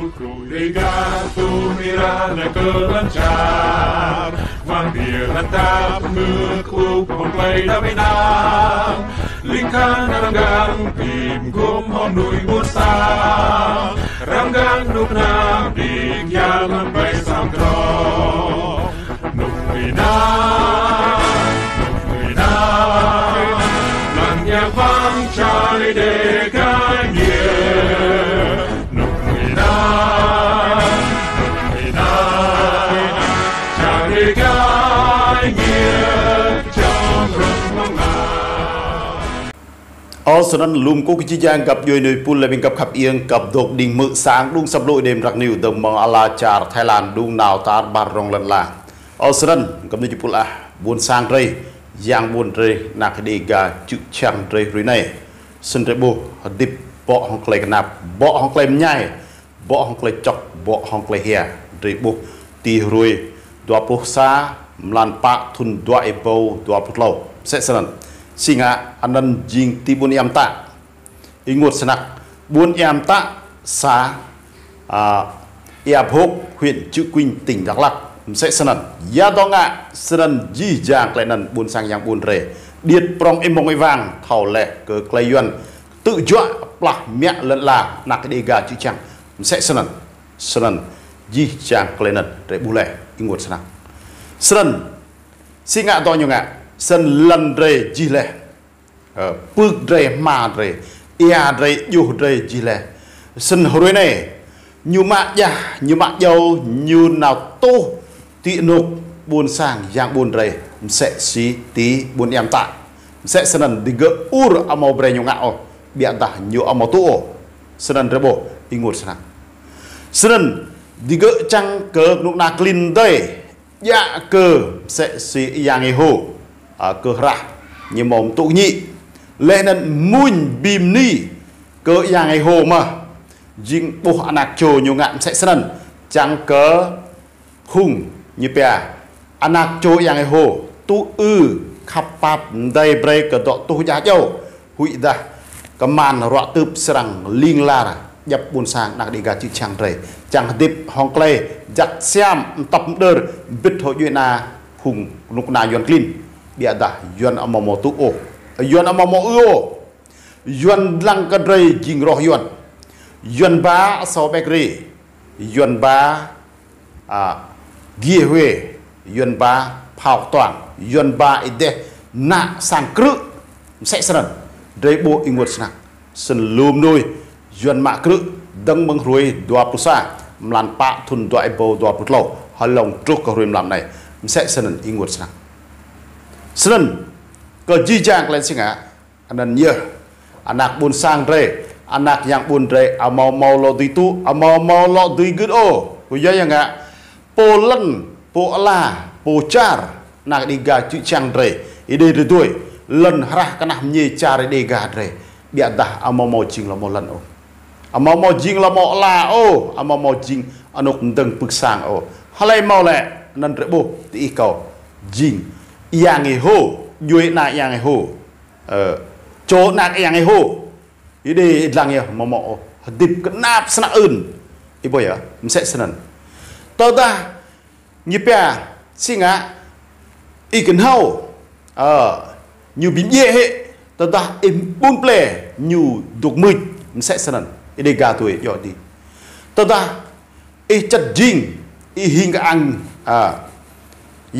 Legatul Mirană Călăncean V-am birantat mânt cu complei da vinam Linkan ranggang pim gom honui bursa Ranggang nuknam dik yalan bay samtro Nukmina Nukmina Lang yavang chari dek Arsenal lùm cố chi giang gặp Liverpool là bên gặp khắp yên gặp đột đỉnh mự sáng đúng sắp lội đêm rạc nìu đồng mong ala char Thái Lan đúng nào ta bar rong lần là Arsenal gặp Liverpool à buồn sang rây giang buồn rây nạc đi gà chữ chàng rây rưới này sân rây bù điệp bọ hong clay nạp bọ hong clay nhai bọ hong clay chọc bọ hong clay hè rây bù tì rùi đọa bù xa mlan bạc thun đọa ebâu đọa bù lâu sẽ sân singa anan ti tibun yam ta. Ingot sanak buôn yam ta sa à yap huyện chữ quỳnh tỉnh đắk lắc. Sẽ sân gia do ngạ, sân ji giang lại nần buôn sang yang buôn rể. Điệt prong em mong ấy vàng, thảo lệ cờ clay yuan. Tự dọa, plak mẹ lẫn là, nạc đi gà chữ chàng. Sẽ sân sân ji giang lại nần rể bu lệ ingot sanak sân xin ngạ to nhiều ngạ sân lần rề gì lệ. Ờ, bước rề mà rề ia rề dù rề gì lệ. Sân hồi này như mạ ya như mạ dâu như nào tô, tị nục buồn sang giang buồn rề. Sẽ xí tí buồn em tại sẽ sân đi gỡ ur amo bre nhu ngạo biện tả nhu amo tu sân rebo ingut sang sân đi gỡ chăng cờ nục nạc clean đây dạ cờ sẽ xí yang hồ kerah nyemom tu nyi lenan muin bim ni ke yang ai ho ma jing puh anak cho nyu ngam se sren chang ke hung nyi pia anak cho yang ai ho tu ư khap pap dai break ke dok tu ja jo hui da keman ro tup serang ling lar dập buồn sang đặc đi gà chữ chàng rể chàng điệp hong clay giặt xem tập đơ bít hội duyên na hùng lúc na yon clean bia da yuan amamo tu o yuan amamo o yuan lang ka dre jing roh yuan. Yuan ba so bakery yuan ba à gie hue yuan ba phao toàn. Yuan ba ide na sang cru sẽ sân dre bo ingot snack sân lùm nuôi yuan ma cru dang mừng ruồi dua pusa mlan pa thun dua bo dua hà halong trúc ka ruim lam này. Sẽ sân ingot snack selen lên jijang kalian anh anan nhớ anak buôn sang re anak yang buôn re amau mau lo tu amau mau lo di good o kuya yang ngak polen po la po char nak diga chu chang re ide de tuổi lần rah kana nyi char de ga re bia dah amau mau jing lo mo lan o amau mau jing lo mo la o amau mau jing anok ndeng p ึก sang o halai mau le nan re bo ti kau jing yang ai hô na yang ai ờ na yang ai hô đi lang ya mà mọ cái sna ơn. Ibo bây giờ mình sẽ snan tao như bè xin á cần hậu ờ như biến dễ hệ. Tao ta, im ple, như đục mực mình sẽ snan ý đi, gà tuổi dọ đi. Tao i chặt jing i hình cái à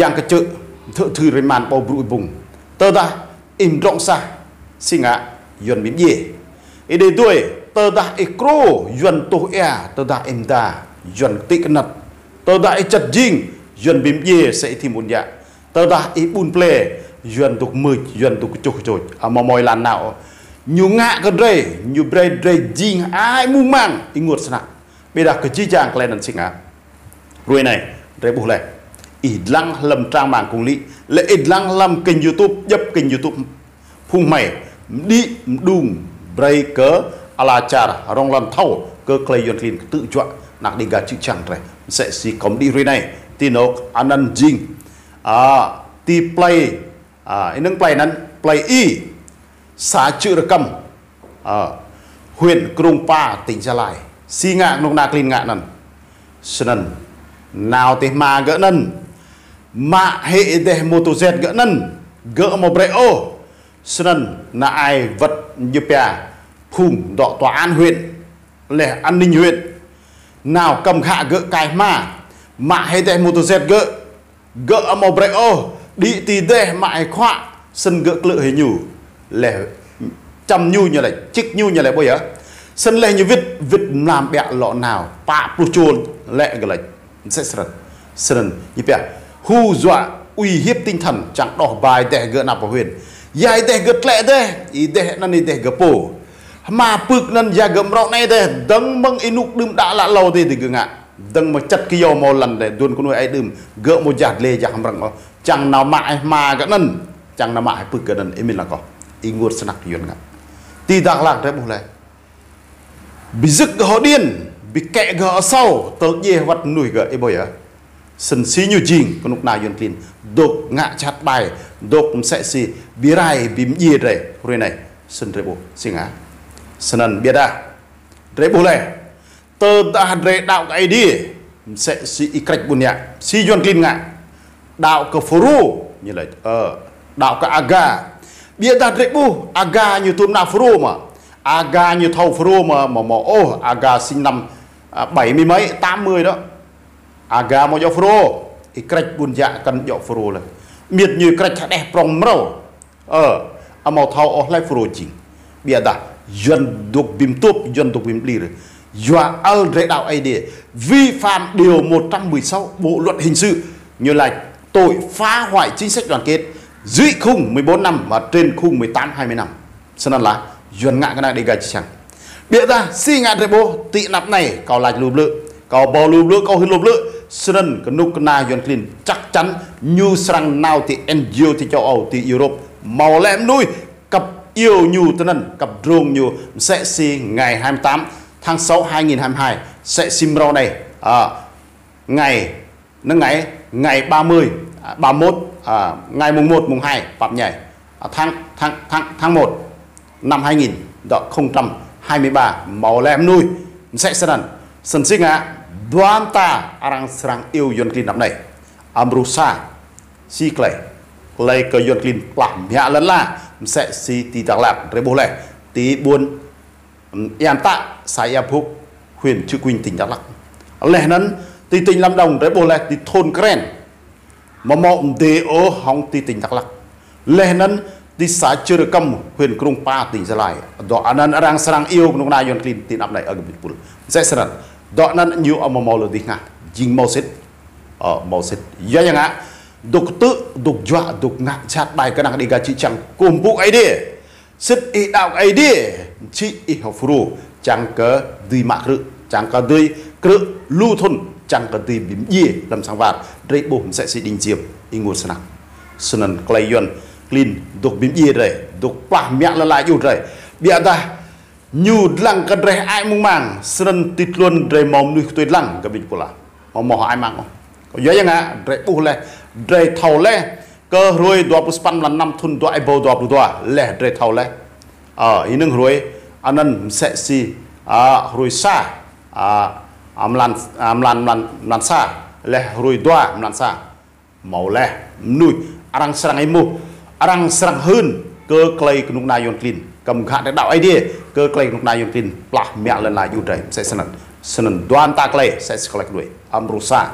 yang cái chữ thợ thư rồi màn bầu bụi bùng. Tơ ta im rộng xa. Xin ạ yuan bím dễ ý đề tuổi tơ ta ý kro yuan tổ ea. Tơ ta im ta yuan tị cân nật. Tơ ta ý chật dinh, yuan bím dễ sẽ thì một dạ tơ ta ý bùn plê yuan tục mực, yuan tục chục chục à mà mồi làn nào nhu ngạ gần rê, nhu bre rê dinh ai mu mang. Ý ngột sẵn bây giờ cái chi chàng lên xin ạ rồi này, rê bù lệ ít lăng lầm trang mạng cùng lý lệ ít lăng làm kênh youtube dập kênh youtube phung mày đi đùng bray cớ ala char rong làm thâu cơ clay yon clean tự chọn nạc đi gà chữ chẳng rồi sẽ xì cống đi rồi này tin nó anan jing à ti play à nâng play nắn play y xá chữ ra cầm à huyện krung pa tỉnh gia lai si ngạ nục nạc linh ngạ nần sân nào thì mà gỡ nần ma hệ để mô tô dẹt gỡ nần gỡ một bệ ô. Sân là ai vật như bè phùng đọ tòa an huyện lẻ an ninh huyện. Nào cầm hạ gỡ cài mà mạ hệ để mô tô dẹt gỡ gỡ một bệ ô. Đi tì đê mại khoạ, sân gỡ lựa hình nhủ lẻ chăm nhu như là chích nhu như là bây giờ sân lệ như vịt vịt làm bẹ lọ nào, pa plu chuồn lệ cái lệch sẽ sân sân như bẹ khu dọa, uy hiếp tinh thần, chẳng đỏ bài để gỡ nạp vào huyền. Dài để gật lẹ thế ý để năn để gỡ bổ. Mà bực năn dài gầm rõ này thế đấng măng inuk đừng đã lạ lâu thế thì gỡ ngạ. Đấng mà chặt kia mò lần để đun con nuôi ai đừng gỡ một giạt lê giạt hầm rằng chẳng nào mãi mà gỡ năn, chẳng nào mãi bực gỡ năn em mình là có. Ý ngột sẵn nạc yun ngạ. Tì đặc lạc đấy bố lệ. Bị dứt gỡ điên, bị kẹ gỡ sau, tớ dê vật nuôi gỡ ấy bây giờ sân xí như jing con lúc nào yun tin độc ngạ chặt bài độc sẽ xì bí rai bím gì rồi rồi này, sân rebo xin ngã. Sân ăn biết à bộ này tơ đã rê đạo cái đi, sẽ xì ikrek nhạc. Si yun tin ngạ đạo cả phô ru như là ờ đạo cơ aga biết đã bộ aga như tụm na ru mà. Aga như thầu phô mà mà mà ô aga sinh năm à, bảy mươi mấy, tám mươi đó aga mo yo fro i krech bun ja dạ kan yo fro la miet như krech đẹp rong mđâu ờ à mà thầu ở lại phô chính biết đã dân đục bìm túp dân đục bìm lì rồi dọa al rễ đạo ấy đi vi phạm điều 116 bộ luật hình sự. Như là tội phá hoại chính sách đoàn kết dưới khung 14 năm và trên khung 18 20 năm. Cho nên là duyên ngạ cái này đi gạch chẳng bịa ra si ngạ rệp bố, tị nạp này có lạch lùm lự. Có bò lùm lự có hình lùm lự sân cái nút na yon clean chắc chắn như sang nào thì NGO thì châu Âu thì Europe. Màu lem nuôi cặp yêu nhu tân ân cặp ruộng nhu sẽ si ngày 28 tháng 6 2022 sẽ sim rau này à, ngày nó ngày ngày 30 à, 31 à, ngày mùng 1 mùng 2 phạm nhảy à, tháng tháng tháng tháng 1 năm 2023 màu lem nuôi sẽ sedang sensinga duanta arang serang yêu yon klin năm này amrusa si clay clay ke yon klin plam ya lần la sẽ si ti tak lap rebo le ti buôn yam ta saya phúc huyền chư quynh tỉnh đắk lắc lẽ nấn ti tỉnh lâm đồng rebo le ti thôn kren mà mộng đề ô hong ti tỉnh đắk lắc lẽ nấn di sa chưa kam huyền krung pa ti zalai do anan arang sarang yêu nung na yon klin tin ap nai ag pul sai saran đó là nhiều âm màu lời đi ngã dính màu xịt ở ờ, màu xịt do dạ, như dạ ngã đục tự đục dọa đục ngạc chặt bài cái năng đi gà chị chẳng cùng bụng ấy đi. Xịt ít đạo ấy đi. Chị ít học phù chẳng có đi mạc rự. Chẳng có đi cự lưu thôn, chẳng có đi bím dì làm sáng vạt. Rây bổ sẽ xịt đình chiếm ý ngồi sẵn sẵn clay yun clean đục bím dì rồi đục quả mẹ là lại yêu rồi bịa ta nhu lang cái re ai mong mang sơn tít luôn re nuôi nu tu lang cái bi pula mà mò ai mang không? yo yang a re pu le re thau le cơ rồi đua puspan là năm thun đua ai bầu đua đua le re thầu le ờ ý nâng rồi anh nên sẽ si à rồi sa à am lan am lan lan lan sa. Le rồi đua am lan sa. Mau le nuôi arang à serang ai mu arang à serang hơn. Cơ clay nung na yon clean, cầm khát để đạo idea cơ clay lúc này yon clean plah mẹ lên là yu trời, sẽ sân sân đoan ta clay sẽ clay đuổi. Amrusa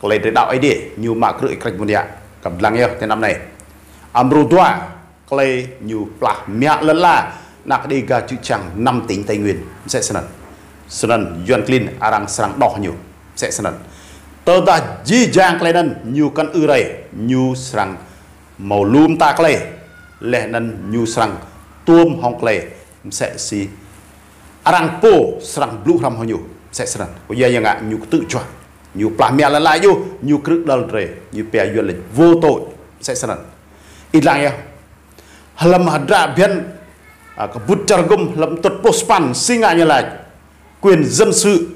clay để đạo đi như mà cứ cách một địa cầm lăng yêu, thế năm này. Amrudwa clay như là mẹ lên là nak đi ga chữ chẳng năm tỉnh tây nguyên, sẽ sân sân yon clean arang serang đỏ nhiều, sẽ sân tơ ta ji jang clay nên nhiều căn ư rầy như serang màu lùm ta clay lẽ nên như sang tuôn hong clay sẽ si arang à, po sang blue ram honyu sẽ sang có giờ yang nyu tự cho nhu plamia la la yu nhu kruk dal re nhu pe yu le vô tội. Sẽ sang ít lại à. ya halam hadra bian ka à, bút jargum lam tot pospan singa như lại. Quyền dân sự.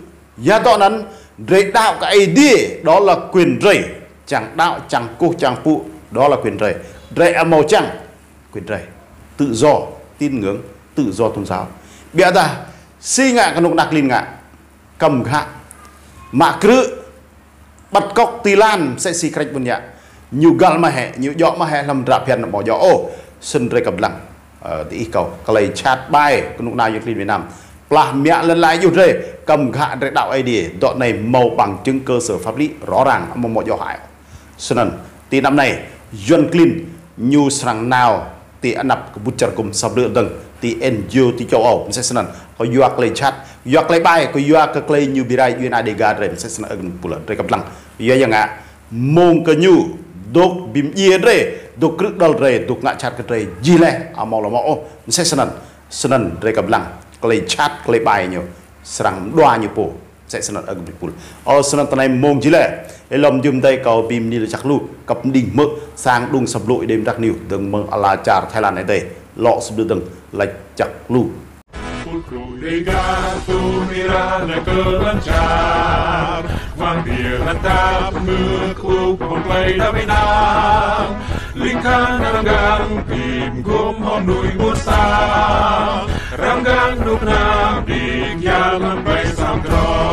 Ya to nắn. Rễ đạo cái idea đó là quyền rễ chẳng đạo chẳng cô chẳng phụ. Đó là quyền rễ rễ màu trắng quyền rễ tự do. Tin ngưỡng tự do tôn giáo. Bịa ta si ngạ cái nục đặc linh ngạ cầm hạ mạ cự bắt cóc tì lan sẽ xì khách bún nhạ. Nhiều gal mà hệ nhiều dọ mà hệ làm rạp hiện bỏ dọ ô sân rơi cầm lặng ở ờ, tí cầu cái lấy chat bài, cái lúc nào như Việt Nam. Là mẹ lần lại อยู่ đây cầm hạ để đạo ai đi. Đoạn này màu bằng chứng cơ sở pháp lý rõ ràng mà mọi do hại. Cho nên tí năm này John Clean như sẵn nào thì anh nạp bút chặt cùng sắp được đừng ti en yo ti châu Âu sẽ sân có yuak lấy chat yuak lấy bay, có yuak cái lấy như bị rai United mình sẽ sân ở bù pula rồi cầm lăng. Yo yang ạ mong cái nhu dok bim ye rồi dok cứ đal rồi dok ngã chat cái re jile amal lo mau sẽ sân sân đây cầm lăng klei chat klei bài nyo serang dua nyo po sẽ senat ag ở o senat tanai mong jile elom jum dai kau bim ni chak lu kap đỉnh mực sang dung sập lội đêm đặc niu, đừng mơ là chả thái lan này đây lọ sụp đưa tầng là chặt lù linh khang nam gang tìm gom hòn núi buôn xa ram gang lúc nam đi kia lăn bay sang tròn